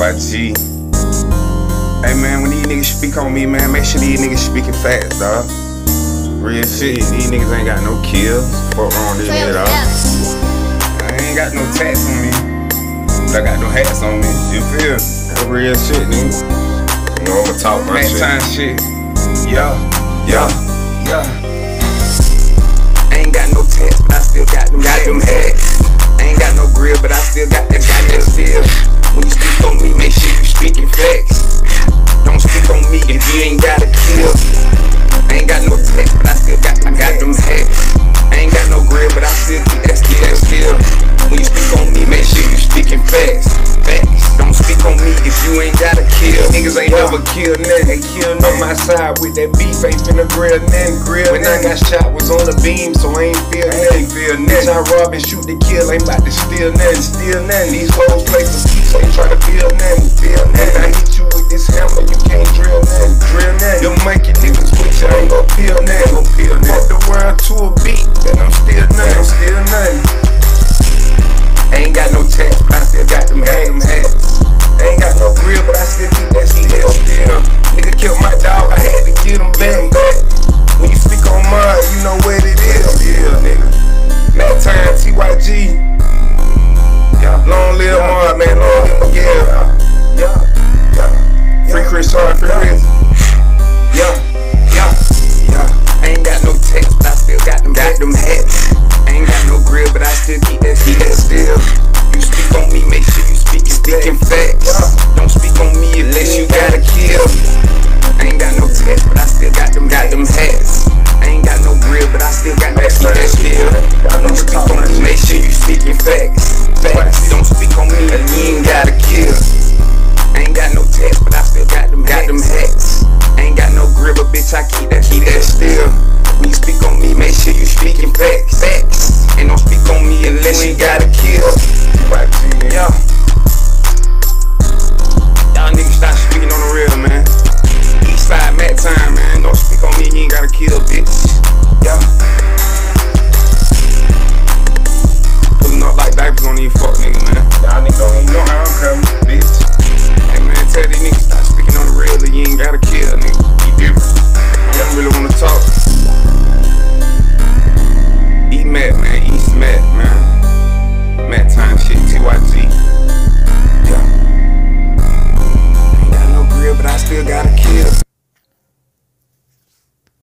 YG. Hey man, when these niggas speak on me, man, make sure these niggas speaking fast, dog. Real shit, these niggas ain't got no kills. Fuck wrong with this nigga, dog. I ain't got no tats on me. But I got no hats on me. You feel? That real shit, nigga. You know I'ma talk my Next shit. time shit. Yeah, yeah, yeah. I ain't got no tats, but I still got them, got them hats. I ain't got no grill, but I still got that, got that still got, I got them hats. I ain't got no grill, but I still keep that skill, that skill. When you speak on me, make sure you speaking facts. Facts. Don't speak on me if you ain't got a kill. Niggas ain't never killed nothing. They kill on my side with that beef, ain't finna grill nothing. Grill when I got shot was on the beam, so I ain't feel nothing. Feel nothing. I rob and shoot the kill, ain't about to steal nothing. Steal nothing. These hoes play for keeps, ain't tryna feel nothing. Feel nothing. I hit you And don't speak on me unless you gotta kill. you got